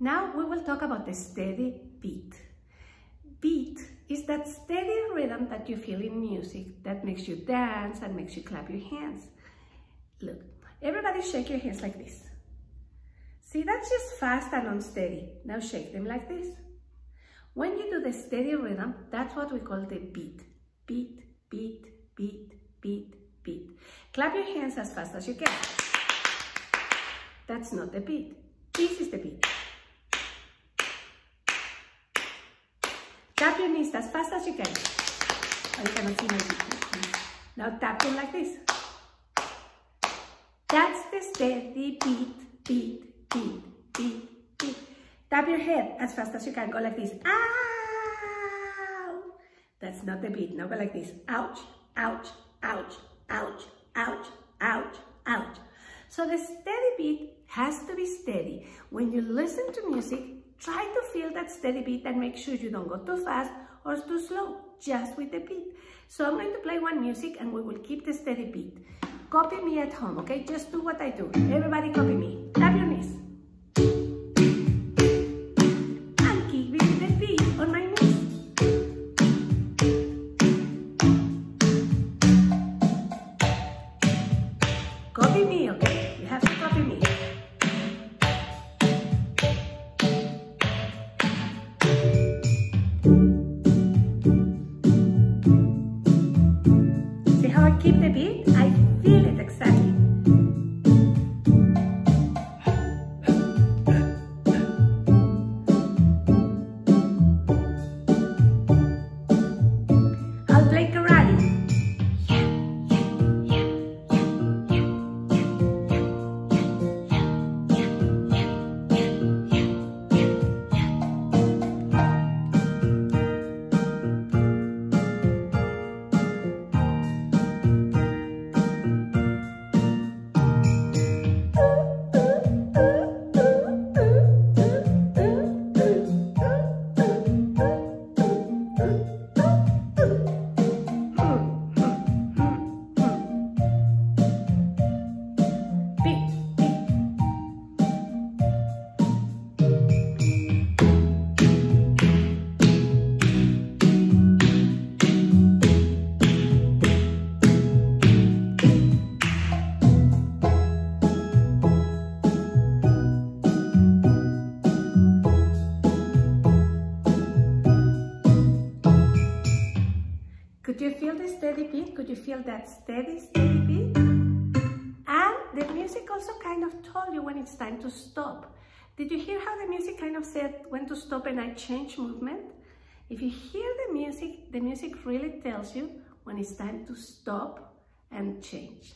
Now we will talk about the steady beat. Beat is that steady rhythm that you feel in music that makes you dance and makes you clap your hands. Look, everybody shake your hands like this. See, that's just fast and unsteady. Now shake them like this. When you do the steady rhythm, that's what we call the beat. Beat, beat, beat, beat, beat. Clap your hands as fast as you can. That's not the beat. This is the beat. Tap your knees as fast as you can. Oh, you cannot see my. Now tap them like this. That's the steady beat, beat, beat, beat, beat. Tap your head as fast as you can. Go like this. Ow! That's not the beat. Now go like this. Ouch, ouch, ouch, ouch, ouch, ouch, ouch. So the steady beat has to be steady. When you listen to music, try to feel that steady beat and make sure you don't go too fast or too slow, just with the beat. So I'm going to play one music and we will keep the steady beat. Copy me at home, okay? Just do what I do. Everybody copy me. Tap your Could you feel the steady beat? Could you feel that steady, steady beat? And the music also kind of told you when it's time to stop. Did you hear how the music kind of said when to stop and I change movement? If you hear the music, the music really tells you when it's time to stop and change.